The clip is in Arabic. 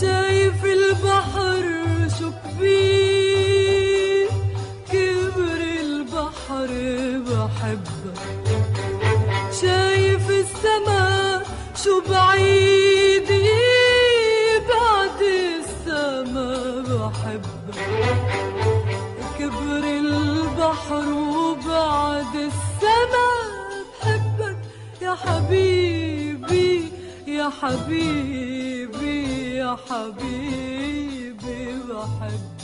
شايف البحر شو كبير كبر البحر بحبك شايف السما شو بعيد بعد السما بحبك كبر البحر وبعد السما بحبك. يا حبيبي يا حبيبي. يا حبيبي بحبك.